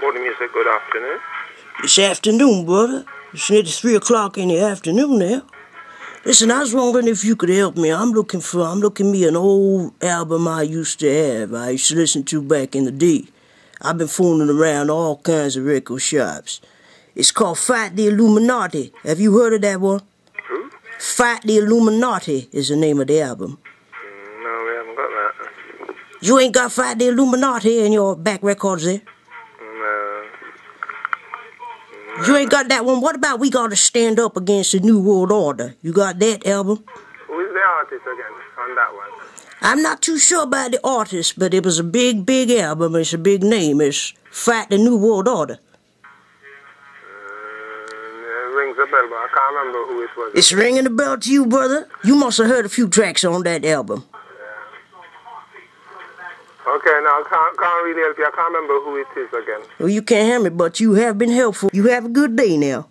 Body Music, good afternoon. It's afternoon, brother. It's nearly three o'clock in the afternoon now. Listen, I was wondering if you could help me. I'm looking for, I'm looking me an old album I used to have. I used to listen to back in the day. I've been fooling around all kinds of record shops. It's called Fight the Illuminati. Have you heard of that one? Who? Fight the Illuminati is the name of the album. Mm, No, we haven't got that. You ain't got Fight the Illuminati in your back records there? No. You ain't got that one. What about We Gotta Stand Up Against the New World Order? You got that album? Who is the artist again on that one? I'm not too sure about the artist, but it was a big, big album. It's a big name. It's Fight the New World Order. Mm, it rings a bell, but I can't remember who it was. It's ringing a bell to you, brother. You must have heard a few tracks on that album. Okay, now I can't, can't really help you. I can't remember who it is again. Well, you can't hear me, but you have been helpful. You have a good day now.